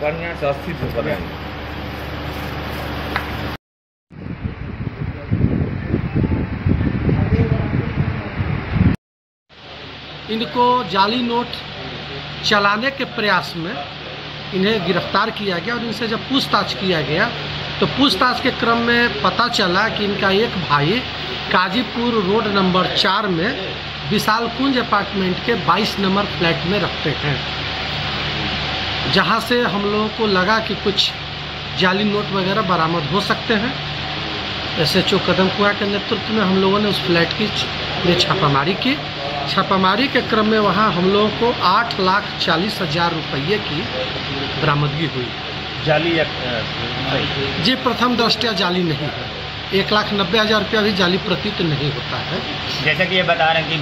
कन्या से इनको जाली नोट चलाने के प्रयास में इन्हें गिरफ़्तार किया गया और इनसे जब पूछताछ किया गया तो पूछताछ के क्रम में पता चला कि इनका एक भाई काजीपुर रोड नंबर चार में विशाल कुंज अपार्टमेंट के 22 नंबर फ्लैट में रखते हैं। जहाँ से हम लोगों को लगा कि कुछ जाली नोट वगैरह बरामद हो सकते हैं। एस एच ओ कदम कुआ के नेतृत्व में हम लोगों ने उस फ्लैट की छापामारी की। छापामारी के क्रम में वहाँ हम लोगों को आठ लाख चालीस हज़ार रुपये की बरामदगी हुई। जाली जी प्रथम दृष्टया जाली नहीं है। एक लाख नब्बे हज़ार रुपया भी जाली प्रतीत नहीं होता है। जैसा कि ये बता रहे हैं कि